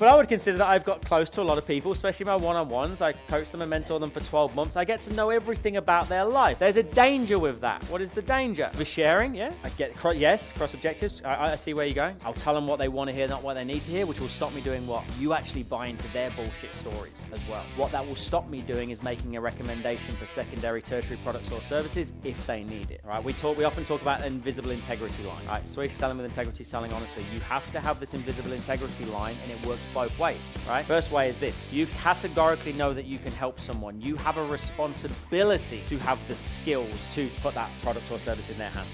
But I would consider that I've got close to a lot of people, especially my one-on-ones. I coach them and mentor them for 12 months. I get to know everything about their life. There's a danger with that. What is the danger? The sharing, yeah. I get yes, cross objectives. I, I see where you're going. I'll tell them what they want to hear, not what they need to hear, which will stop me doing what you actually buy into their bullshit stories as well. What that will stop me doing is making a recommendation for secondary, tertiary products or services if they need it. Right? We talk. We often talk about invisible integrity line. Right? Swish selling with integrity, selling honestly. You have to have this invisible integrity line, and it works both ways. Right? First way is this: you categorically know that you can help someone. You have a responsibility to have the skills to put that product or service in their hands.